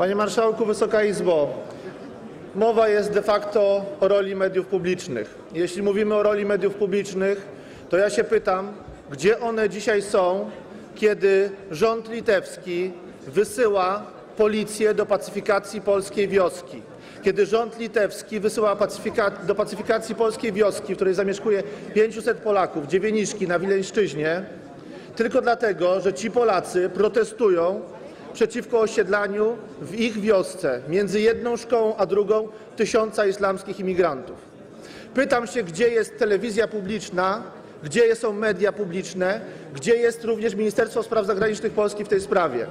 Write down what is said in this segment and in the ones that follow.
Panie Marszałku, Wysoka Izbo, mowa jest de facto o roli mediów publicznych. Jeśli mówimy o roli mediów publicznych, to ja się pytam, gdzie one dzisiaj są, kiedy rząd litewski wysyła policję do pacyfikacji polskiej wioski. Kiedy rząd litewski wysyła pacyfika do pacyfikacji polskiej wioski, w której zamieszkuje 500 Polaków, dziewieniszki na Wileńszczyźnie, tylko dlatego, że ci Polacy protestują przeciwko osiedlaniu w ich wiosce między jedną szkołą a drugą tysiąca islamskich imigrantów. Pytam się, gdzie jest telewizja publiczna, gdzie są media publiczne, gdzie jest również Ministerstwo Spraw Zagranicznych Polski w tej sprawie.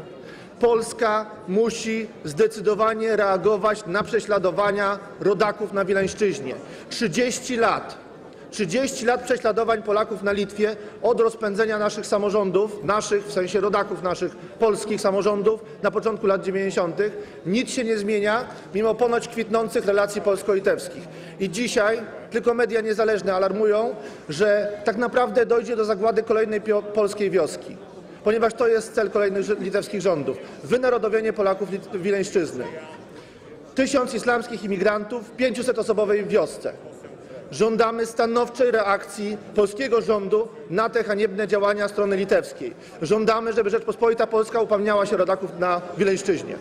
Polska musi zdecydowanie reagować na prześladowania rodaków na Wileńszczyźnie. 30 lat 30 lat prześladowań Polaków na Litwie od rozpędzenia naszych samorządów, naszych, w sensie rodaków naszych, polskich samorządów na początku lat 90. Nic się nie zmienia, mimo ponoć kwitnących relacji polsko-litewskich. I dzisiaj tylko media niezależne alarmują, że tak naprawdę dojdzie do zagłady kolejnej polskiej wioski. Ponieważ to jest cel kolejnych litewskich rządów. Wynarodowienie Polaków Wileńszczyzny. Tysiąc islamskich imigrantów w 500-osobowej wiosce. Żądamy stanowczej reakcji polskiego rządu na te haniebne działania strony litewskiej. Żądamy, żeby Rzeczpospolita Polska upomniała się o rodaków na Wileńszczyźnie.